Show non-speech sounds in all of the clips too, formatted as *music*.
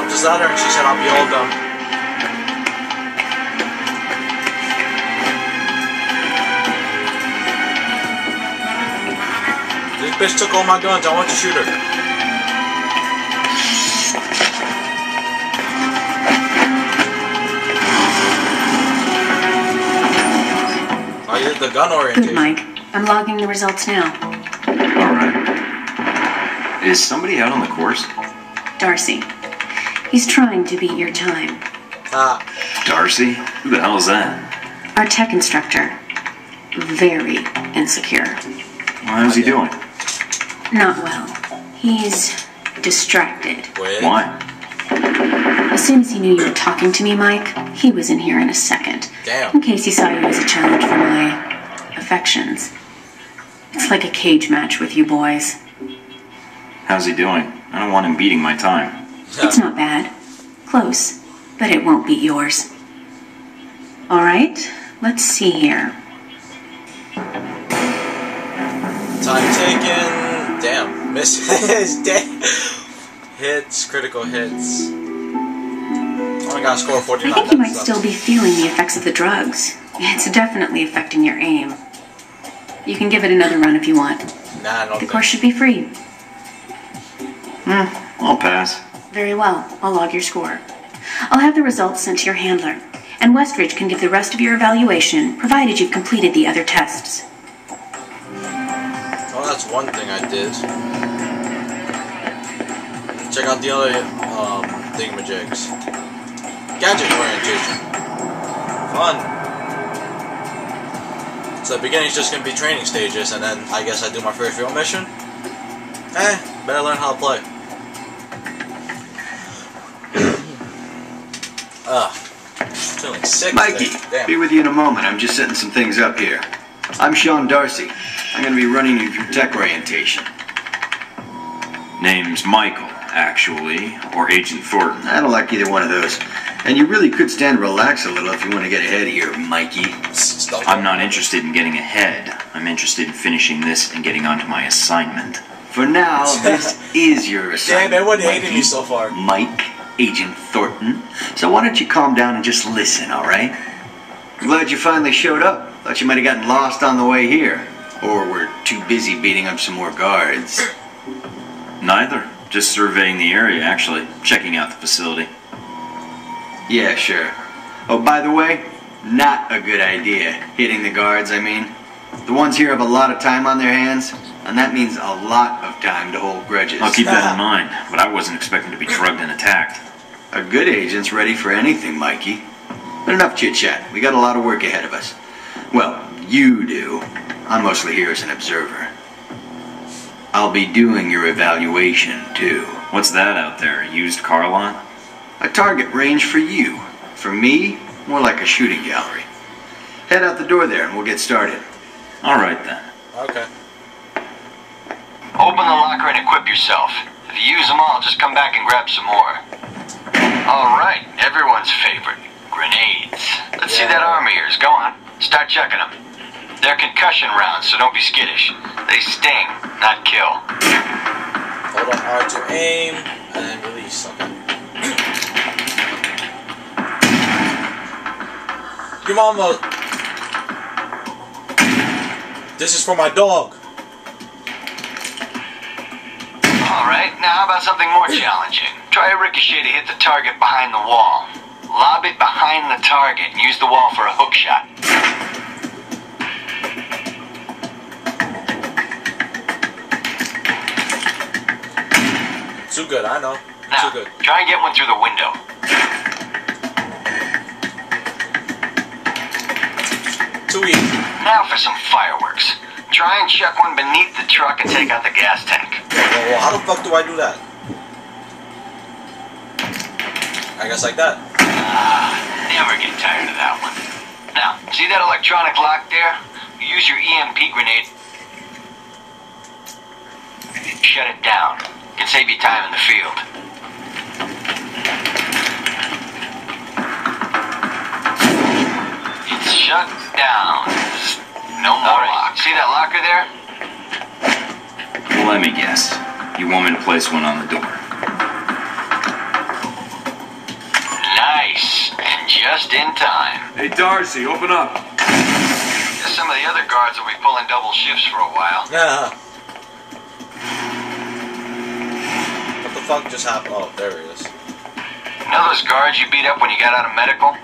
up this ladder and she said I'll be all done. This bitch took all my guns. I want to shoot her. Oh, you're the gun orientation. Good, Mike. I'm logging the results now. Alright. Is somebody out on the course? Darcy. He's trying to beat your time. Ah, Darcy? Who the hell is that? Our tech instructor. Very insecure. Well, how's he doing? Not well. He's distracted. wait. Why? As soon as he knew you were talking to me, Mike, he was in here in a second. Damn. In case he saw you as a challenge for my affections. It's like a cage match with you boys. How's he doing? I don't want him beating my time. It's not bad. Close, but it won't beat yours. All right, let's see here. Time taken. Damn. Misses. *laughs* Damn. Hits. Critical hits. Oh Only got to score I think you might That's- still be feeling the effects of the drugs. It's definitely affecting your aim. You can give it another run if you want. Nah, I don't The think. course should be free. Hmm, I'll pass. Very well. I'll log your score. I'll have the results sent to your handler, and Westridge can give the rest of your evaluation, provided you've completed the other tests. Oh, that's one thing I did. Check out the other um, thingamajigs. Gadget orientation. Fun. So the beginning's just gonna be training stages, and then I guess I do my first real mission. Eh, better learn how to play. Sick. Mikey, today. Damn. be with you in a moment. I'm just setting some things up here. I'm Sean Darcy. I'm going to be running you through tech orientation. Name's Michael, actually, or Agent Thorton. I don't like either one of those. And you really could stand to relax a little if you want to get ahead here, Mikey. Stop. I'm not interested in getting ahead. I'm interested in finishing this and getting onto my assignment. For now, *laughs* this is your Damn, assignment. everyone hated Mikey. me so far. Mike, Agent Thorton. So why don't you calm down and just listen, all right? I'm glad you finally showed up. Thought you might have gotten lost on the way here. Or were too busy beating up some more guards. *clears throat* Neither. Just surveying the area, actually. Checking out the facility. Yeah, sure. Oh, by the way, not a good idea. Hitting the guards, I mean. The ones here have a lot of time on their hands, and that means a lot of time to hold grudges. I'll keep that in mind, but I wasn't expecting to be drugged and attacked. A good agent's ready for anything, Mikey. But enough chit chat. We got a lot of work ahead of us. Well, you do. I'm mostly here as an observer. I'll be doing your evaluation, too. What's that out there? A used car lot? A target range for you. For me, more like a shooting gallery. Head out the door there and we'll get started. Alright then. Okay. Open the locker and equip yourself. If you use them all, just come back and grab some more. All right, everyone's favorite, grenades. Let's see that arm of yours. Go on, start checking them. They're concussion rounds, so don't be skittish. They sting, not kill. Hold on R to aim, and then release. Okay. Your mama. This is for my dog. All right, now how about something more challenging? Try a ricochet to hit the target behind the wall. Lob it behind the target and use the wall for a hook shot. Too good, I know. Now, Too good. try and get one through the window. Too easy. Now for some fireworks. Try and chuck one beneath the truck and take out the gas tank. Well, well, how the fuck do I do that? I guess like that. Never get tired of that one. Now, see that electronic lock there? Use your EMP grenade. Shut it down. Can save you time in the field. It's shut down. No more lock. See that locker there? Well, let me guess. You want me to place one on the door. Nice. And just in time. Hey, Darcy, open up. Guess some of the other guards will be pulling double shifts for a while. Yeah. What the fuck just happened? Oh, there he is. You know those guards you beat up when you got out of medical?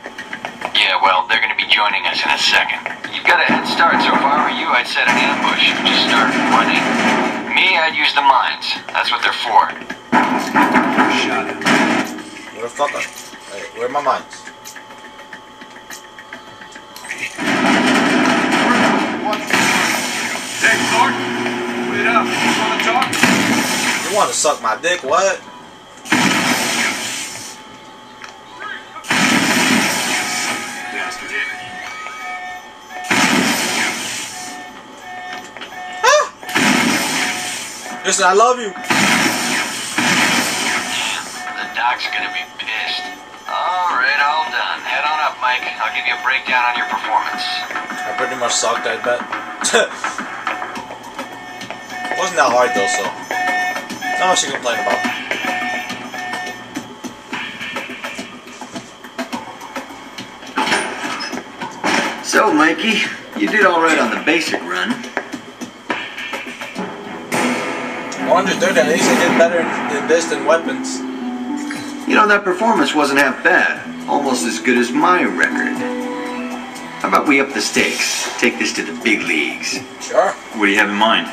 Yeah, well, they're gonna be joining us in a second. You've got a head start, so if I were you, I'd set an ambush. Just start running. Me, I'd use the mines. That's what they're for. Shot him. Where the fuck are... Hey, where are my mines? Hey, Thorton. Wait up. You want to talk? You want to suck my dick? What? Listen, I love you. The doc's gonna be pissed. All right, all done. Head on up, Mike. I'll give you a breakdown on your performance. I pretty much sucked, I bet. *laughs* Wasn't that hard though, so. Not much to complain about. So, Mikey, you did all right on the basic run. 130, at least I did better in, in this than weapons. You know, that performance wasn't half bad. Almost as good as my record. How about we up the stakes? Take this to the big leagues. Sure. What do you have in mind?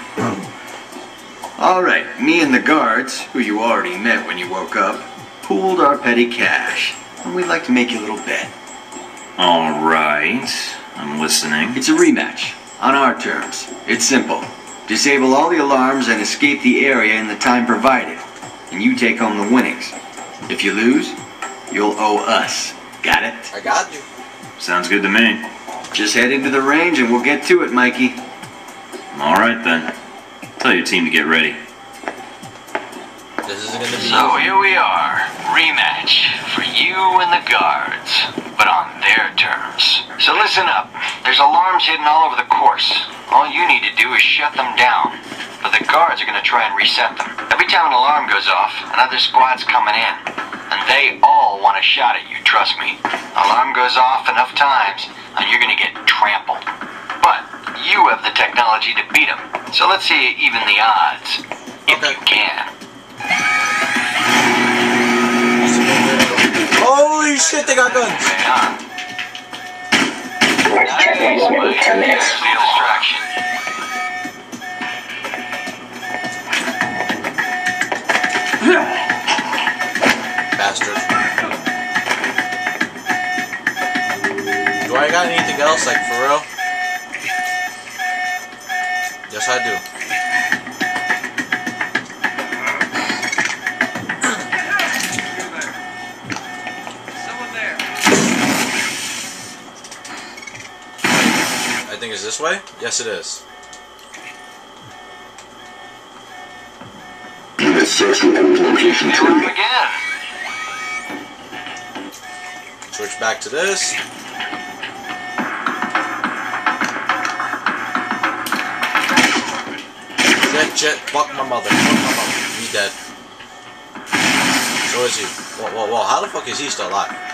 All right, me and the guards, who you already met when you woke up, pooled our petty cash. And we'd like to make you a little bet. All right. I'm listening. It's a rematch, on our terms. It's simple. Disable all the alarms and escape the area in the time provided. And you take home the winnings. If you lose, you'll owe us. Got it? I got you. Sounds good to me. Just head into the range and we'll get to it, Mikey. All right then. Tell your team to get ready. This isn't gonna be So here we are. Rematch for you and the guards, but on their terms. So listen up. There's alarms hidden all over the course. All you need to do is shut them down. But the guards are going to try and reset them. Every time an alarm goes off, another squad's coming in. And they all want a shot at you, trust me. Alarm goes off enough times, and you're going to get trampled. But you have the technology to beat them. So let's see you even the odds. If Okay. you can. Holy shit, they got guns! Ten. Bastard. Do I got anything else, like, for real? Yes, I do. Think it's this way? Yes, it is. Unit 6 report location 3. again. Switch back to this. Jet, jet, fuck my mother. Fuck my mother. He's dead. So is he. Whoa, whoa, whoa. How the fuck is he still alive?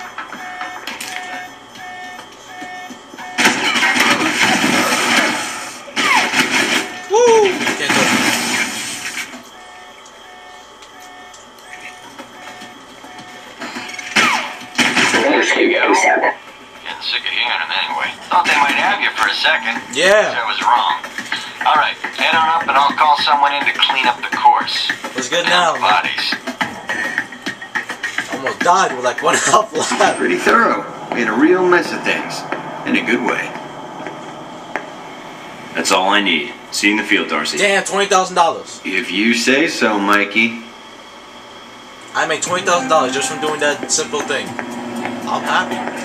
Rescue ASAP. Getting sick of hearing them anyway. Thought they might have you for a second. Yeah. I was wrong. All right, head on up and I'll call someone in to clean up the course. What's good now, man? Bodies. Almost died with like one *laughs* health left. Pretty thorough. Made a real mess of things. In a good way. That's all I need. See you in the field, Darcy. Damn, twenty thousand dollars. If you say so, Mikey. I make twenty thousand dollars just from doing that simple thing. I'm happy.